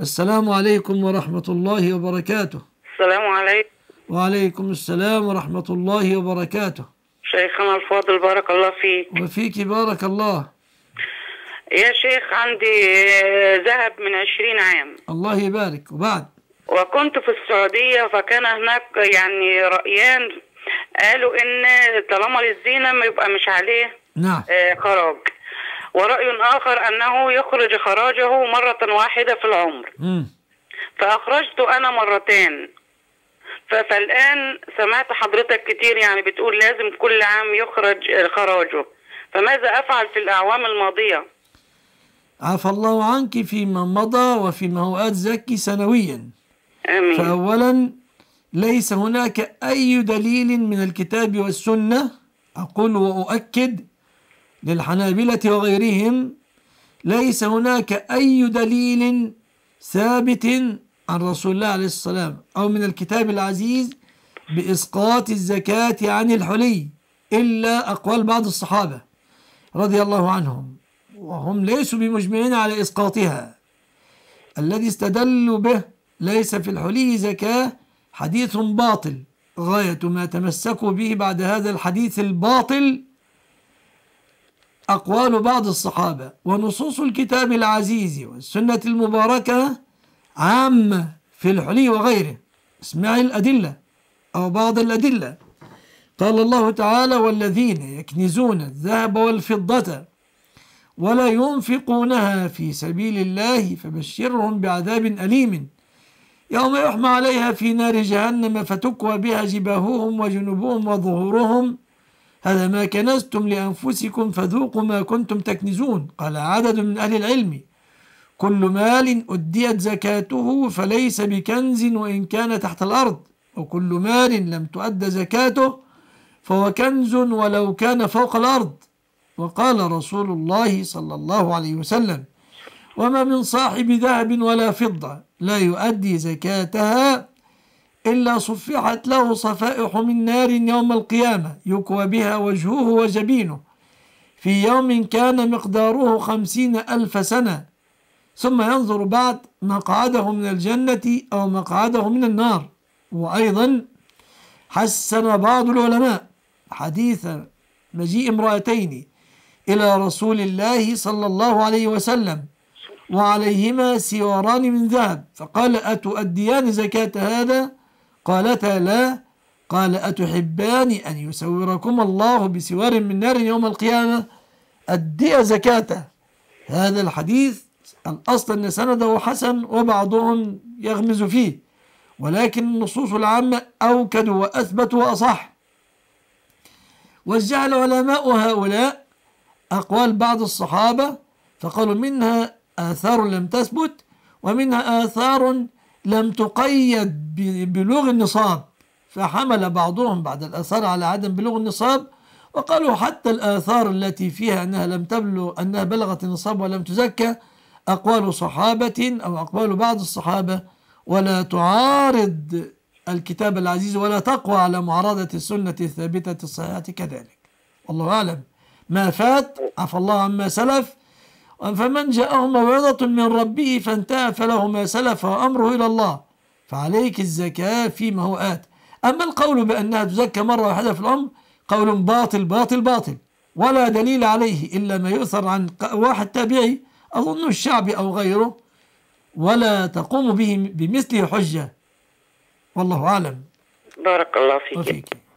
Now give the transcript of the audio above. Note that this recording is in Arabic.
السلام عليكم ورحمة الله وبركاته. السلام عليكم وعليكم السلام ورحمة الله وبركاته. شيخنا الفاضل بارك الله فيك. وفيك بارك الله. يا شيخ عندي آه، ذهب من عشرين عام. الله يبارك. وبعد؟ وكنت في السعودية فكان هناك يعني رأيان قالوا إن طالما للزينة ما يبقى مش عليه نعم. آه، خراج. ورأي آخر أنه يخرج خراجه مرة واحدة في العمر. مم. فأخرجت أنا مرتين. فالآن سمعت حضرتك كتير يعني بتقول لازم كل عام يخرج خراجه. فماذا أفعل في الأعوام الماضية؟ عفى الله عنك فيما مضى وفيما هو آت زكي سنويا. آمين. فأولا ليس هناك أي دليل من الكتاب والسنة أقول وأؤكد للحنابلة وغيرهم ليس هناك أي دليل ثابت عن رسول الله عليه السلام أو من الكتاب العزيز بإسقاط الزكاة عن الحلي إلا أقوال بعض الصحابة رضي الله عنهم وهم ليسوا بمجمعين على إسقاطها. الذي استدلوا به ليس في الحلي زكاة حديث باطل غاية ما تمسكوا به بعد هذا الحديث الباطل أقوال بعض الصحابة ونصوص الكتاب العزيز والسنة المباركة عامة في الحلي وغيره. اسمعي الأدلة أو بعض الأدلة. قال الله تعالى والذين يكنزون الذهب والفضة ولا ينفقونها في سبيل الله فبشرهم بعذاب أليم. يوم يحمى عليها في نار جهنم فتكوى بها جباههم وجنوبهم وظهورهم هذا ما كنزتم لأنفسكم فذوقوا ما كنتم تكنزون. قال عدد من أهل العلم كل مال أديت زكاته فليس بكنز وإن كان تحت الأرض وكل مال لم تؤد زكاته فهو كنز ولو كان فوق الأرض. وقال رسول الله صلى الله عليه وسلم وما من صاحب ذهب ولا فضة لا يؤدي زكاتها إلا صفحت له صفائح من نار يوم القيامة يكوى بها وجهه وجبينه. في يوم كان مقداره خمسين ألف سنة ثم ينظر بعد مقعده من الجنة أو مقعده من النار. وأيضا حسن بعض العلماء حديث مجيء امرأتين إلى رسول الله صلى الله عليه وسلم وعليهما سواران من ذهب. فقال أتؤديان زكاة هذا؟ قالتا لا. قال أتحبان أن يسوركم الله بسوار من نار يوم القيامة؟ أدي زكاته هذا الحديث الأصل أن سنده حسن وبعضهم يغمز فيه ولكن النصوص العامة أوكد وأثبت وأصح. وجه العلماء هؤلاء أقوال بعض الصحابة فقالوا منها آثار لم تثبت ومنها آثار لم تقيد ببلوغ النصاب. فحمل بعضهم بعد الآثار على عدم بلوغ النصاب وقالوا حتى الآثار التي فيها أنها لم تبلغ أنها بلغت النصاب ولم تزكى أقوال صحابة أو أقوال بعض الصحابة. ولا تعارض الكتاب العزيز ولا تقوى على معارضة السنة الثابتة الصحيحة كذلك. والله أعلم. ما فات عفى الله عما سلف. فمن جاءه موعظة من ربه فانتهى فله ما سلف وأمره إلى الله فعليك الزكاة فيما هو آت أما القول بأنها تزكى مرة واحدة في العمر قول باطل باطل باطل. ولا دليل عليه إلا ما يؤثر عن واحد تابعي أظن الشعبي أو غيره ولا تقوم به بمثله حجة. والله أعلم. بارك الله فيك. وفيك